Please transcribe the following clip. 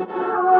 Oh.